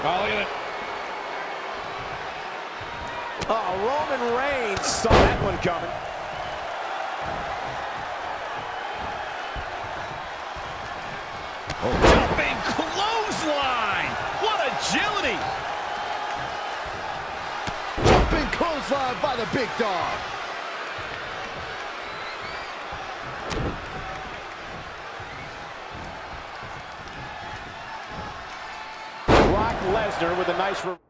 Oh, look at it. Oh, Roman Reigns saw that one coming. Oh, Jumping clothesline. What agility. Jumping clothesline by the big dog. Lesnar with a nice...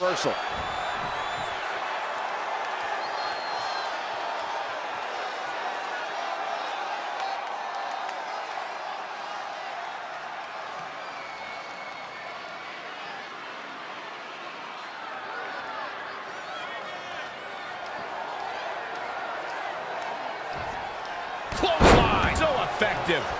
re- Reversal. Clothesline. So effective.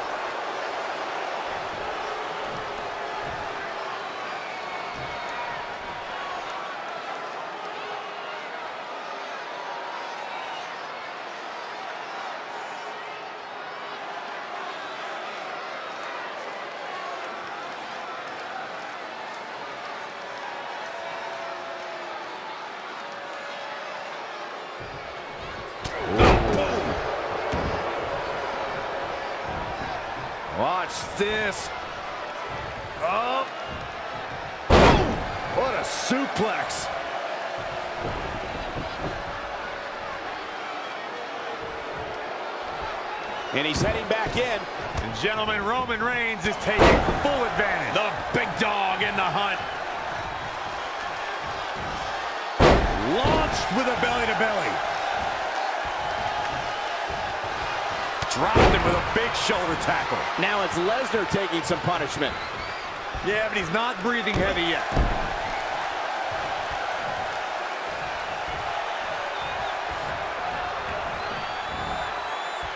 Watch this. Oh. What a suplex. And he's heading back in. And gentlemen, Roman Reigns is taking full advantage. The big dog in the hunt. Launched with a belly-to-belly. Dropped him with a big shoulder tackle. Now it's Lesnar taking some punishment. Yeah, but he's not breathing heavy yet.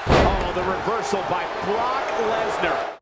Oh, the reversal by Brock Lesnar.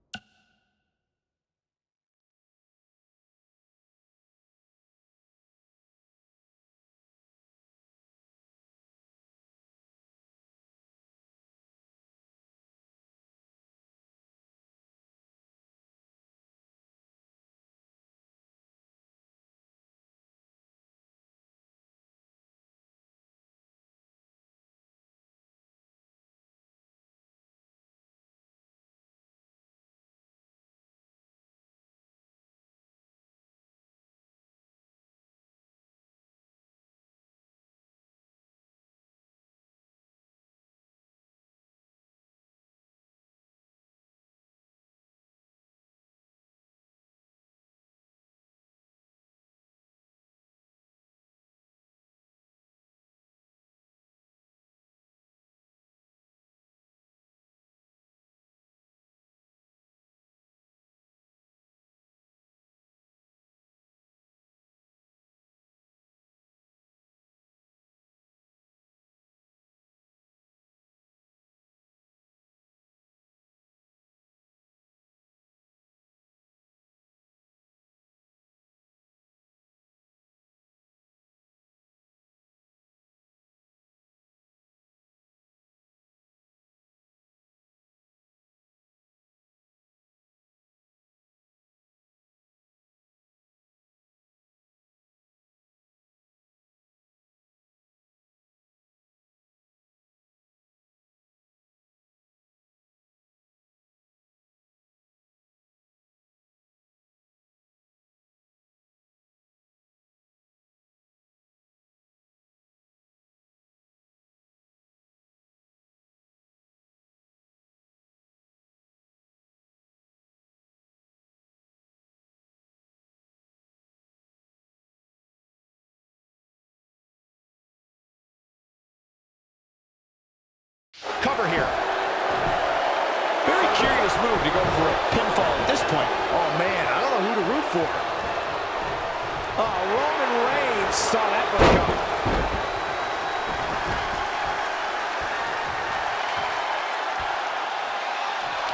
Cover here. Very curious move to go for a pinfall at this point. Oh, man, I don't know who to root for. Oh, Roman Reigns saw that one coming.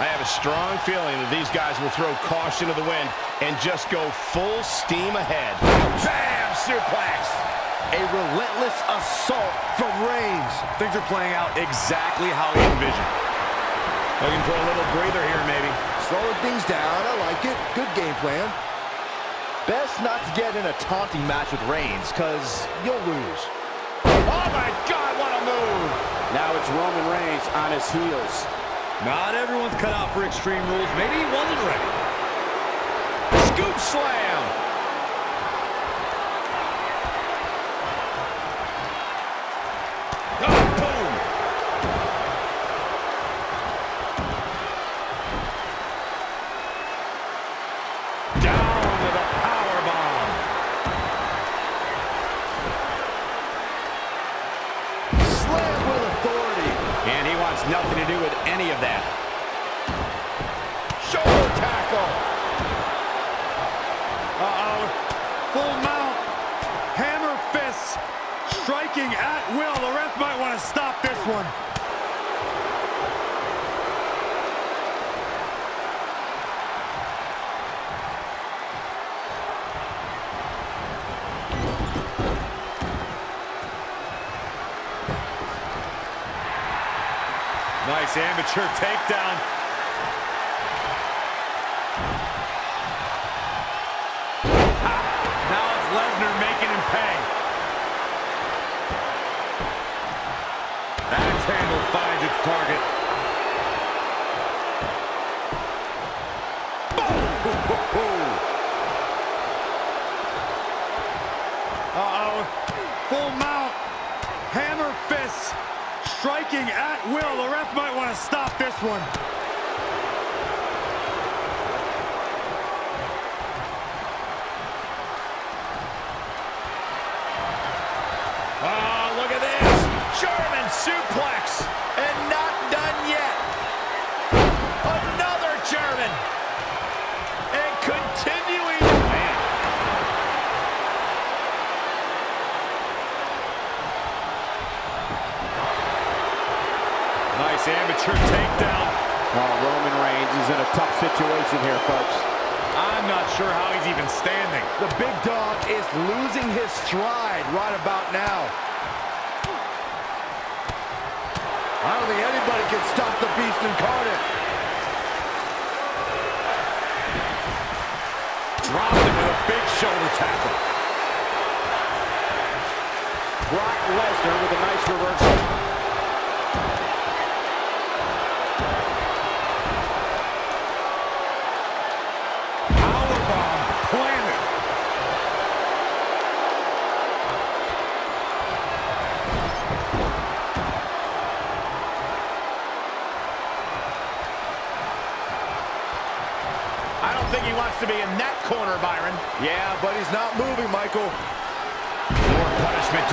I have a strong feeling that these guys will throw caution to the wind and just go full steam ahead. Bam! Suplex! A relentless assault from Reigns. Things are playing out exactly how he envisioned. Looking for a little breather here, maybe. Slowing things down. I like it. Good game plan. Best not to get in a taunting match with Reigns, because you'll lose. Oh my God, what a move! Now it's Roman Reigns on his heels. Not everyone's cut out for extreme rules. Maybe he wasn't ready. Scoop slam! Oh, boom! Down with a power bomb. Slam with authority. And he wants nothing to do with any of that. Shoulder tackle. Uh-oh. Full mount. Hammer fists. Striking at will. The ref might want to stop this one. Nice amateur takedown. Now it's Lesnar making him pay. Axe handle finds its target. Uh-oh. Full mount. Hammer fists. Striking at will. The ref might want to stop this one. Oh, look at this. German suplex. Situation here, folks. I'm not sure how he's even standing. The big dog is losing his stride right about now. I don't think anybody can stop the beast incarnate. Dropped him with a big shoulder tackle. Brock Lesnar with a nice reversal.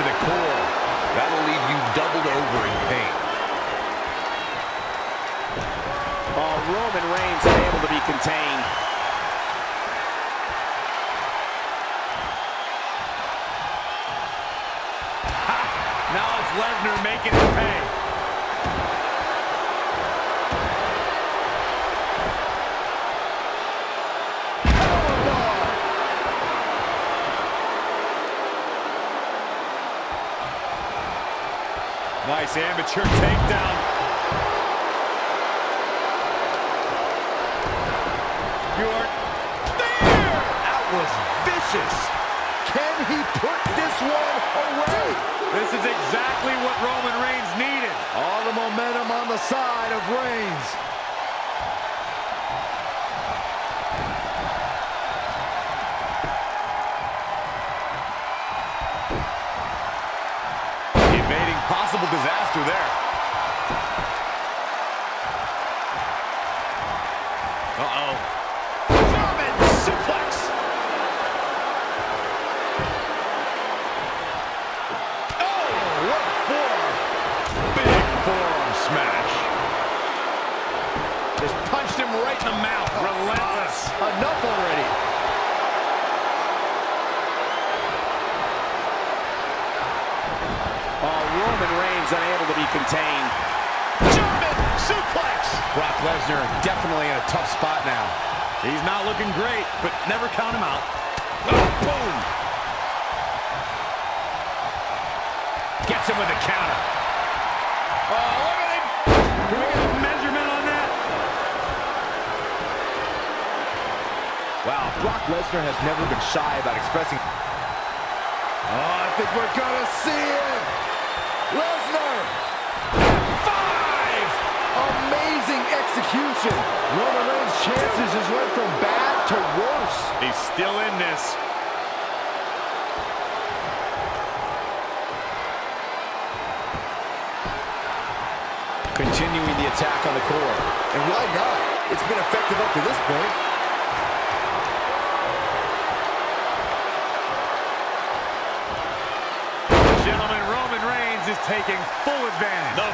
To the core. That'll leave you doubled over in pain. Oh, Roman Reigns unable to be contained. Now it's Lesnar making him pay. Side of Reigns. Roman unable to be contained. German suplex. Brock Lesnar definitely in a tough spot now. He's not looking great, but never count him out. Oh, boom. Gets him with a counter. Oh, look at him. Can we get a measurement on that? Wow, Brock Lesnar has never been shy about expressing... Oh, I think we're gonna see it. Execution. Roman Reigns' chances just went from bad to worse. He's still in this. Continuing the attack on the core. And why not? It's been effective up to this point. Gentlemen, Roman Reigns is taking full advantage. The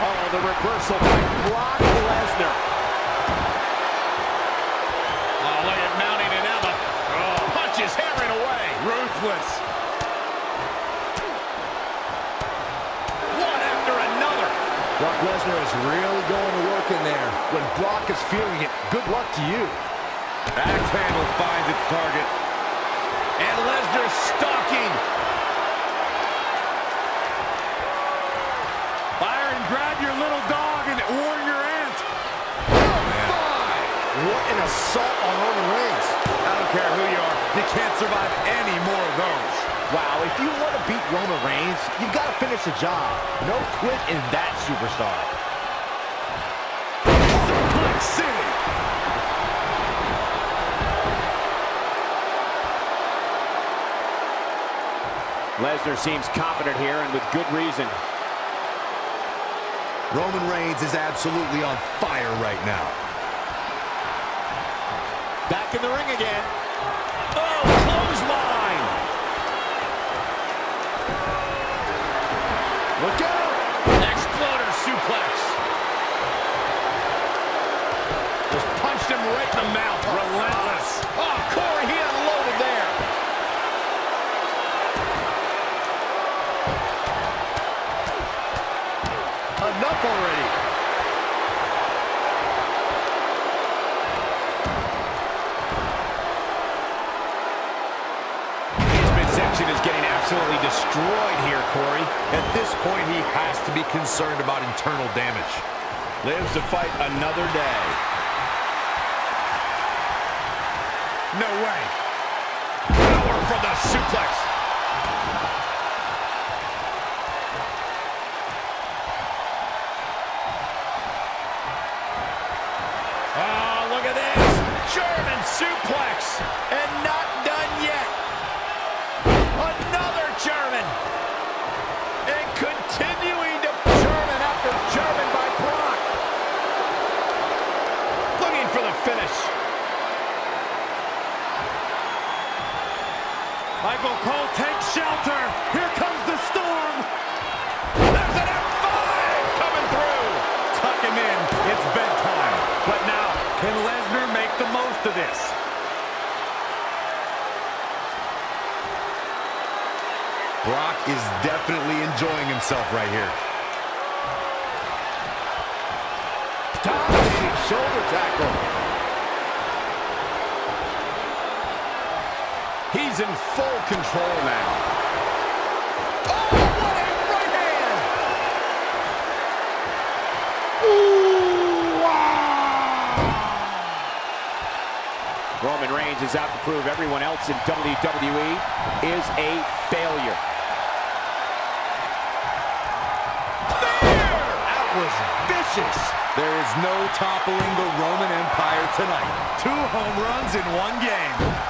Oh, the reversal by Brock Lesnar. Oh, look at mounting and Emma. Oh, punches hammering away. Ruthless. One after another. Brock Lesnar is really going to work in there. When Brock is feeling it, good luck to you. Axe handle finds its target. And Lesnar stalking. Your little dog and warn your aunt. Five! What an assault on Roman Reigns. I don't care who you are. You can't survive any more of those. Wow, if you want to beat Roman Reigns, you've got to finish the job. No quit in that superstar. Suplex City. Lesnar seems confident here and with good reason. Roman Reigns is absolutely on fire right now. Back in the ring again. Oh, clothesline. Look out! Exploder suplex. Just punched him right in the mouth. Relentless. Absolutely destroyed here, Corey. At this point, he has to be concerned about internal damage. Lives to fight another day. No way. Power from the suplex. Finish. Michael Cole takes shelter. Here comes the storm. There's an F5 coming through. Tuck him in. It's bedtime. But now, can Lesnar make the most of this? Brock is definitely enjoying himself right here. Dominating shoulder tackle. He's in full control now. Oh, what a right hand! Ah! Roman Reigns is out to prove everyone else in WWE is a failure. That was vicious. There is no toppling the Roman Empire tonight. Two home runs in one game.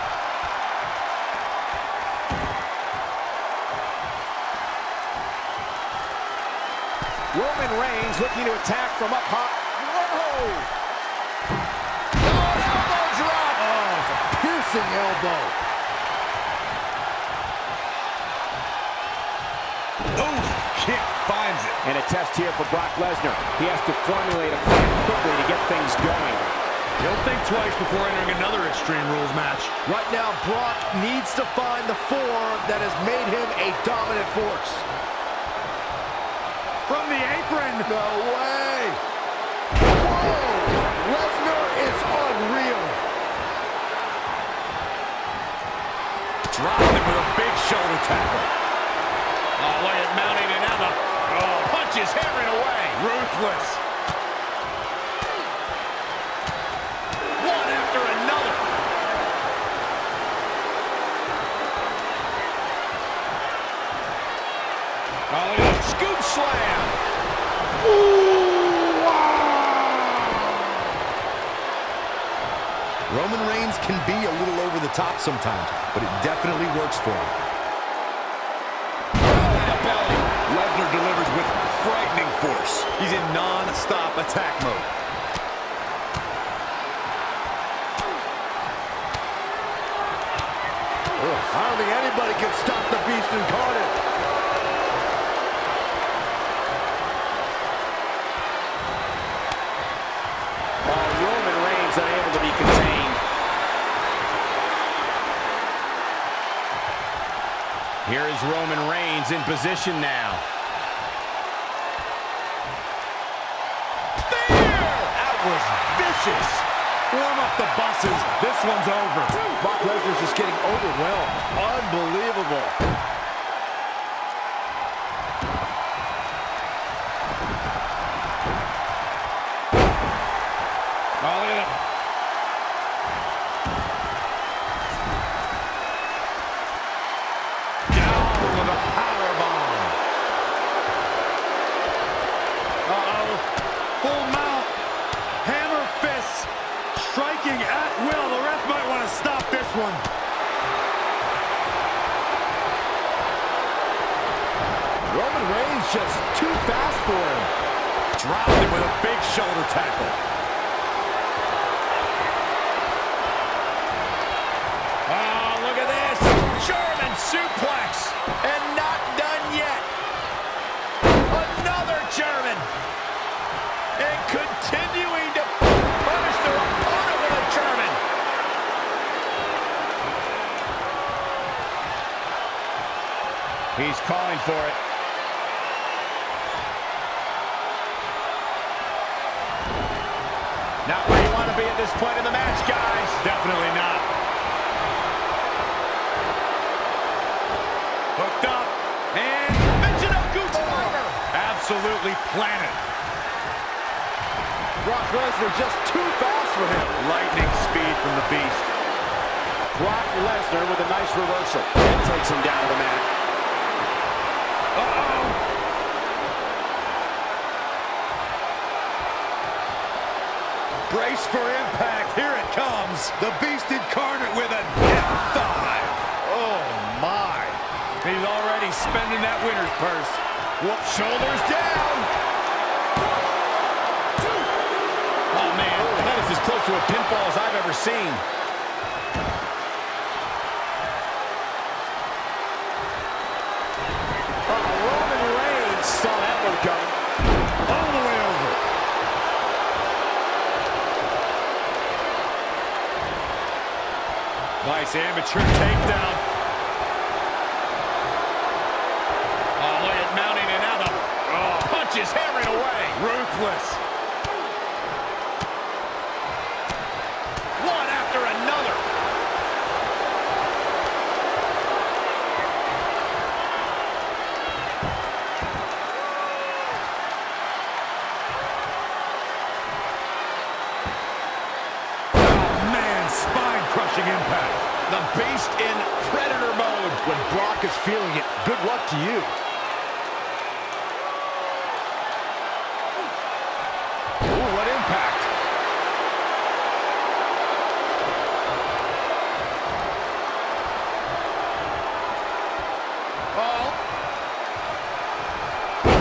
Roman Reigns looking to attack from up high. Whoa! Oh, elbow drop. Oh, it's a piercing elbow. Ooh, kick finds it. And a test here for Brock Lesnar. He has to formulate a plan quickly to get things going. He'll think twice before entering another Extreme Rules match. Right now, Brock needs to find the form that has made him a dominant force. From the apron. No way! Whoa! Lesnar is unreal. Dropped him with a big shoulder tackle. Oh, look at mounting and now the oh, punches hammering away. Ruthless. One after another. Oh, look at that scoop slam. Roman Reigns can be a little over the top sometimes, but it definitely works for him. belly. Lesnar delivers with frightening force. He's in non-stop attack mode. I don't think anybody can stop the Beast Incarnate. While Roman Reigns unable to be contained. Here is Roman Reigns in position now. There! That was vicious. Warm up the buses. This one's over. Brock Lesnar's just getting overwhelmed. Unbelievable. He's calling for it. Not where you want to be at this point in the match, guys. Definitely not. Hooked up. And Michinoku Driver. Absolutely planted. Brock Lesnar just too fast for him. Lightning speed from the Beast. Brock Lesnar with a nice reversal. And takes him down to the mat. Uh-oh. Brace for impact. Here it comes. The Beast Incarnate with an F5. Oh, my. He's already spending that winner's purse. Whoop, shoulders down. Oh, man, oh. that is as close to a pinfall as I've ever seen. Nice amateur takedown. Oh, look at mounting and now the oh, punches hammering away. Ruthless.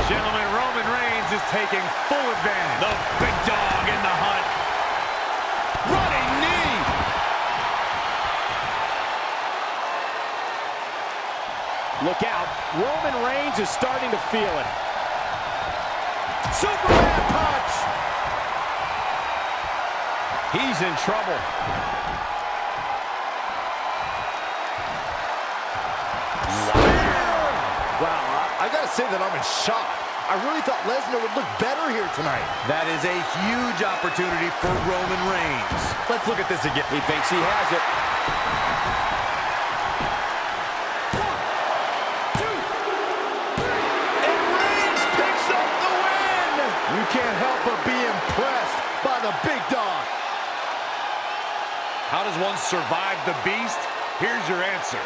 Gentlemen, Roman Reigns is taking full advantage. The big dog in the hunt. Running knee. Look out. Roman Reigns is starting to feel it. Superman punch! He's in trouble. Wow, I, I gotta say that I'm in shock. I really thought Lesnar would look better here tonight. That is a huge opportunity for Roman Reigns. Let's look at this again. He thinks he has it. And Reigns picks up the win! You can't help but be impressed by the big dog. How does one survive the beast? Here's your answer.